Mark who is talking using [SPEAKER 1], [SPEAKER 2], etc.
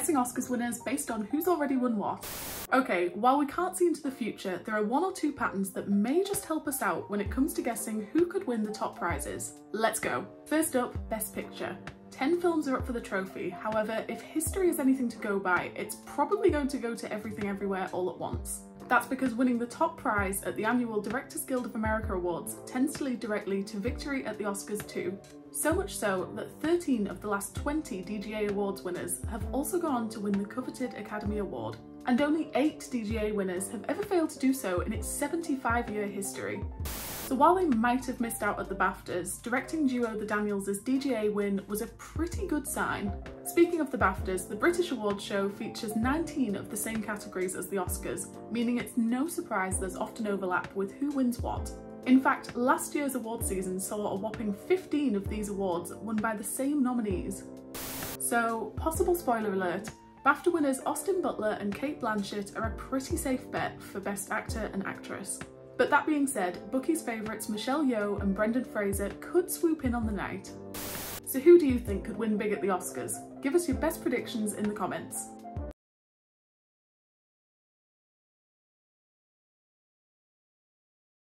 [SPEAKER 1] guessing Oscars winners based on who's already won what. Okay, while we can't see into the future, there are one or two patterns that may just help us out when it comes to guessing who could win the top prizes. Let's go. First up, Best Picture. 10 films are up for the trophy, however, if history is anything to go by, it's probably going to go to Everything Everywhere all at once. That's because winning the top prize at the annual Directors Guild of America Awards tends to lead directly to victory at the Oscars too. So much so that 13 of the last 20 DGA Awards winners have also gone on to win the coveted Academy Award. And only 8 DGA winners have ever failed to do so in its 75 year history. So while they might have missed out at the BAFTAs, directing duo The Daniels' DGA win was a pretty good sign. Speaking of the BAFTAs, the British awards show features 19 of the same categories as the Oscars, meaning it's no surprise there's often overlap with who wins what. In fact, last year's award season saw a whopping 15 of these awards won by the same nominees. So, possible spoiler alert, BAFTA winners Austin Butler and Cate Blanchett are a pretty safe bet for Best Actor and Actress. But that being said, bookies' favourites Michelle Yeoh and Brendan Fraser could swoop in on the night. So who do you think could win big at the Oscars? Give us your best predictions in the comments.